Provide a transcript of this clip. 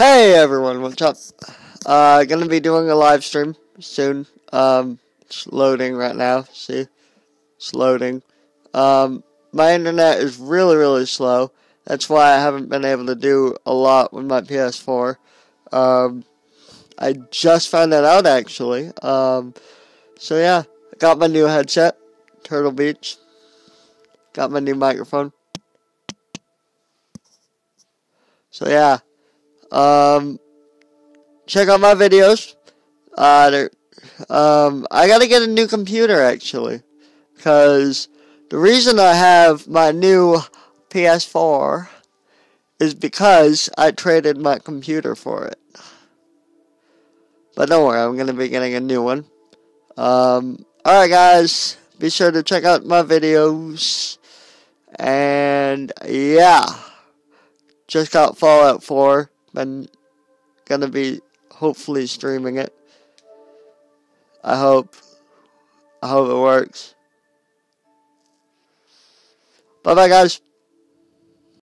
Hey everyone, what's up? Uh, gonna be doing a live stream soon. Um, it's loading right now. See, it's loading. Um, my internet is really, really slow. That's why I haven't been able to do a lot with my PS4. Um, I just found that out actually. Um, so yeah, I got my new headset, Turtle Beach. Got my new microphone. So yeah. Um, check out my videos. Uh, um, I gotta get a new computer actually, because the reason I have my new PS4 is because I traded my computer for it. But don't worry, I'm gonna be getting a new one. Um, alright guys, be sure to check out my videos. And yeah, just got Fallout 4 been gonna be hopefully streaming it. I hope. I hope it works. Bye bye, guys.